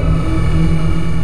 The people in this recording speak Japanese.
うん。